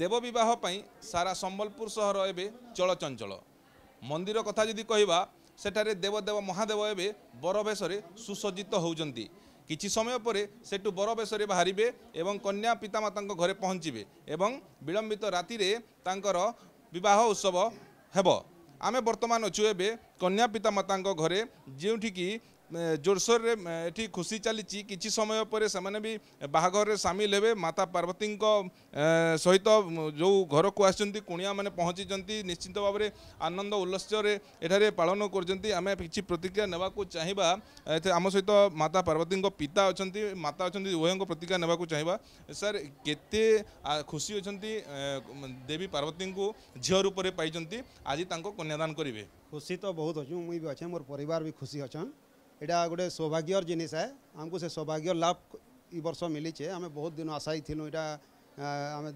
দেববিবাহ পাই সারা সম্বলপুর সহর এবে চলচঞ্চল মন্দির কথা যদি কহবা সেঠারে দেবদেব মহাদেব এবে বরবেশরে সুসজ্জিত হচ্ছেন কিছু সময় পরে সেটু বরবেশরে বাহারে এবং কন্যা পিতামাতা ঘরে পৌঁছবে এবং বিলম্বিত রাতে তাঁকর বিবাহ উৎসব হব আমি বর্তমান অছু এবে কন্যা পিতামাতা ঘরে যেটি কি জোরসোরে এটি খুশি চালিছি কিছু সময় পরে সেমানে বি বাহাঘরে সামিল হবে মাতা পার্বতীঙ্ক সহিত ଯେଉଁ ଘରକୁ ଆସିଛନ୍ତି କୁଣିଆମାନେ ପହଞ୍ଚିଛନ୍ତି ନିଶ୍ଚିତ ଭାବରେ ଆନନ୍ଦ ଉଲ୍ଲାସରେ ଏଠାରେ ପାଳନ କରୁଛନ୍ତି ଆମେ କିଛି ପ୍ରତିକ୍ରିୟା ନେବାକୁ ଚାହିଁବା ଆମ ସହିତ ମାତା ପାର୍ବତୀଙ୍କ ପିତା ଅଛନ୍ତି ମାତା ଅଛନ୍ତି ଉଭୟଙ୍କ ପ୍ରତିକ୍ରିୟା ନେବାକୁ ଚାହିଁବା ସାର୍ କେତେ ଖୁସି ଅଛନ୍ତି ଦେବୀ ପାର୍ବତୀଙ୍କୁ ଝିଅ ରୂପରେ ପାଇଛନ୍ତି ଆଜି ତାଙ୍କ କନ୍ୟାଦାନ କରିବେ ଖୁସି ତ ବହୁତ ଅଛୁ ମୁଇଁ ବି ଅଛେ ମୋର ପରିବାର ବି ଖୁସି ଅଛନ୍ यहाँ गोटे सौभाग्यर जिनिस है आमको से सौभाग्य लाभ यर्ष मिलीचे आम बहुत दिन आशाई थी यहाँ आम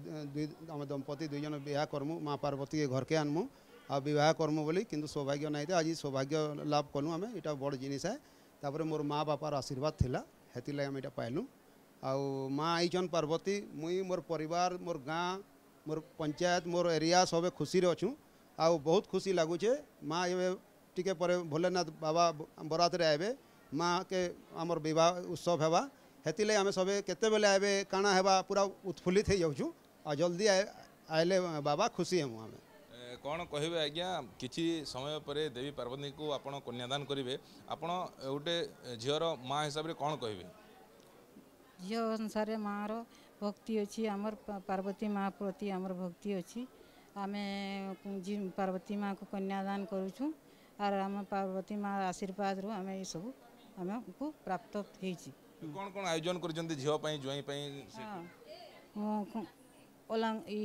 आम दंपति दुईज बहुत करमु माँ पार्वती के घर के आनमु आवाह करमु बोली कि सौभाग्य नहीं आज सौभाग्य लाभ कलु आम यहाँ बड़ जिनिस है तापर मोर माँ बापार आशीर्वाद थी हेती लगे आम यहाँ पाइल आउ माँ आईन पार्वती मुई मोर पर मोर गाँ मोर पंचायत मोर एरिया सब खुशी अच्छू आ बहुत खुशी लगुचे माँ ये टिके भोलेनाथ बाबा बरात आए माँ के आम बह उत्सव हवा हेतिले आम सब केतले आए काणा है पूरा उत्फुल्लित हो जल्दी आएले बाबा खुशी हमु आम कौन कह आज्ञा कि समय पर देवी पार्वती को आप कन्यादान करेंगे आप गोटे झीर माँ हिसाब से कौन कह झी अनुसार माँ रक्ति अच्छी आम पार्वती माँ प्रति आम भक्ति अच्छी आम पार्वती माँ को कन्यादान करुँ আর আম পার্বতী মা আশীর্বাদ রু আমি এই সব আমি প্রাপ্ত হয়েছি কোন কোন আয়োজন করছেন ঝিও পাই জুয়াই পাই ଓଲା ଇ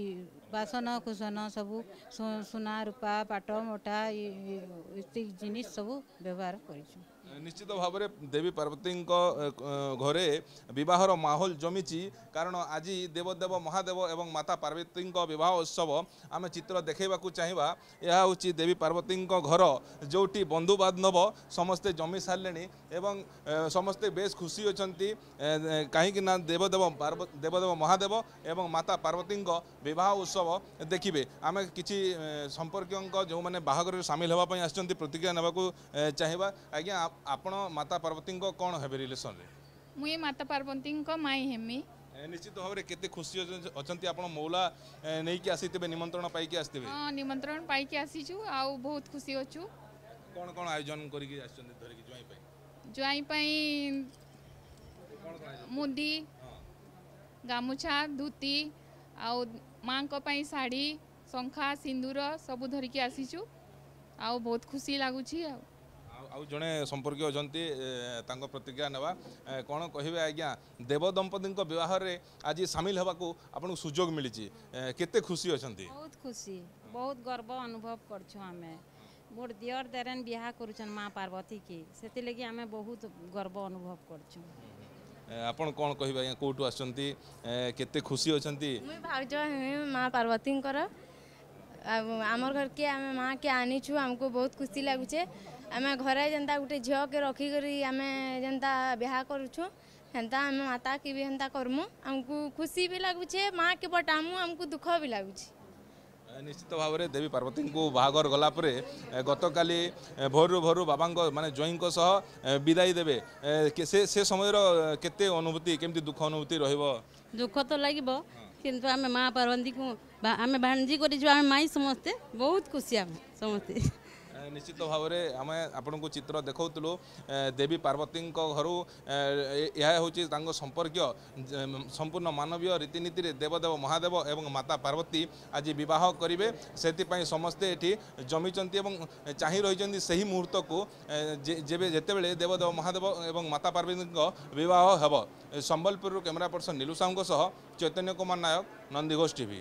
ବାସନ କୁସନ ସବୁ ସୁନା ରୂପା ପାଟ ମୋଟା ଏତିକି ଜିନିଷ ସବୁ ବ୍ୟବହାର କରିଛୁ ନିଶ୍ଚିତ ଭାବରେ ଦେବୀ ପାର୍ବତୀଙ୍କ ଘରେ ବିବାହର ମାହୋଲ ଜମିଛି କାରଣ ଆଜି ଦେବଦେବ ମହାଦେବ ଏବଂ ମାତା ପାର୍ବତୀଙ୍କ ବିବାହ ଉତ୍ସବ ଆମେ ଚିତ୍ର ଦେଖେଇବାକୁ ଚାହିଁବା ଏହା ହେଉଛି ଦେବୀ ପାର୍ବତୀଙ୍କ ଘର ଯେଉଁଠି ବନ୍ଧୁବାନ୍ଧବ ସମସ୍ତେ ଜମି ସାରିଲେଣି ଏବଂ ସମସ୍ତେ ବେଶ ଖୁସି ଅଛନ୍ତି କାହିଁକିନା ଦେବଦେବ ପାର୍ବ ଦେବଦେବ ମହାଦେବ ଏବଂ ମାତା ପାର୍ବତୀ যুবতীঙ্ক বিবাহ উৎসব দেখবে আমি কিছু সম্পর্কীয়ঙ্ক যে বাহরে সামিল হওয়া আসছেন প্রতিক্রিয়া নেওয়া চাহিবা আজ্ঞা আপনার মাতা পার্বতীঙ্ক কম হবে রিলেসন মুই মাতা পার্বতীঙ্ক মাই হেমি নিশ্চিত ভাবে কেতে খুশি অনেক আপনার মৌলা নেই আসিবে নিমন্ত্রণ পাইকি আসবে হ্যাঁ নিমন্ত্রণ পাইকি আসিছু আউ বহুত খুশি অছু কোন কোন আয়োজন করি আসছেন ধরিকি জয় পাই জয় পাই মুদি গামুছা ধুতি ଆଉ ମାଆଙ୍କ ପାଇଁ ଶାଢ଼ୀ ଶଙ୍ଖା ସିନ୍ଦୁର ସବୁ ଧରିକି ଆସିଛୁ ଆଉ ବହୁତ ଖୁସି ଲାଗୁଛି ଆଉ ଆଉ ଜଣେ ସମ୍ପର୍କୀୟ ଅଛନ୍ତି ତାଙ୍କ ପ୍ରତିକ୍ରିୟା ନେବା କ'ଣ କହିବେ ଆଜ୍ଞା ଦେବ ଦମ୍ପତିଙ୍କ ବିବାହରେ ଆଜି ସାମିଲ ହେବାକୁ ଆପଣଙ୍କୁ ସୁଯୋଗ ମିଳିଛି କେତେ ଖୁସି ଅଛନ୍ତି ବହୁତ ଖୁସି ବହୁତ ଗର୍ବ ଅନୁଭବ କରୁଛୁ ଆମେ ମୋର ଦିଅର ଦେରେନ୍ ବିହା କରୁଛନ୍ ମା ପାର୍ବତୀକି ସେଥିଲାଗି ଆମେ ବହୁତ ଗର୍ବ ଅନୁଭବ କରୁଛୁ ଆପଣ କ'ଣ କହିବେ ଆଜ୍ଞା କେଉଁଠୁ ଆସିଛନ୍ତି କେତେ ଖୁସି ଅଛନ୍ତି ମୁଇଁ ଭାଉଜ ମା ପାର୍ବତୀଙ୍କର ଆମର ଘରକେ ଆମେ ମା'କେ ଆନିଛୁ ଆମକୁ ବହୁତ ଖୁସି ଲାଗୁଛେ ଆମେ ଘରେ ଯେନ୍ତା ଗୋଟେ ଝିଅକେ ରଖିକରି ଆମେ ଯେନ୍ତା ବିହା କରୁଛୁ ହେନ୍ତା ଆମେ ମାତାକେ ବି ହେନ୍ତା କର୍ମୁ ଆମକୁ ଖୁସି ବି ଲାଗୁଛେ ମା'କେ ବଟାମୁ ଆମକୁ ଦୁଃଖ ବି ଲାଗୁଛି ନିଶ୍ଚିତ ଭାବରେ ଦେବୀ ପାର୍ବତୀଙ୍କୁ ବାହାଘର ଗଲାପରେ ଗତକାଲି ଭୋରରୁ ଭୋରରୁ ବାବାଙ୍କ ମାନେ ଜ୍ୱାଇଁଙ୍କ ସହ ବିଦାୟ ଦେବେ ସେ ସେ ସମୟର କେତେ ଅନୁଭୂତି କେମିତି ଦୁଃଖ ଅନୁଭୂତି ରହିବ ଦୁଃଖ ତ ଲାଗିବ କିନ୍ତୁ ଆମେ ମା ପାର୍ବତୀଙ୍କୁ ଆମେ ଭାଣିଜି କରିଛୁ ଆମେ ମାଇଁ ସମସ୍ତେ ବହୁତ ଖୁସି ଆମେ ସମସ୍ତେ ନିଶ୍ଚିତ ଭାବରେ ଆମେ ଆପଣଙ୍କୁ ଚିତ୍ର ଦେଖାଉଥିଲୁ ଦେବୀ ପାର୍ବତୀଙ୍କ ଘରୁ ଏହା ହେଉଛି ତାଙ୍କ ସମ୍ପର୍କୀୟ ସମ୍ପୂର୍ଣ୍ଣ ମାନବୀୟ ରୀତିନୀତିରେ ଦେବଦେବ ମହାଦେବ ଏବଂ ମାତା ପାର୍ବତୀ ଆଜି ବିବାହ କରିବେ ସେଥିପାଇଁ ସମସ୍ତେ ଏଠି ଜମିଛନ୍ତି ଏବଂ ଚାହିଁ ରହିଛନ୍ତି ସେହି ମୁହୂର୍ତ୍ତକୁ ଯେବେ ଯେତେବେଳେ ଦେବଦେବ ମହାଦେବ ଏବଂ ମାତା ପାର୍ବତୀଙ୍କ ବିବାହ ହେବ ସମ୍ବଲପୁରରୁ କ୍ୟାମେରା ପର୍ସନ୍ ନୀଲୁ ସାହୁଙ୍କ ସହ ଚୈତନ୍ୟ କୁମାର ନାୟକ ନନ୍ଦିଘୋଷ ଟିଭି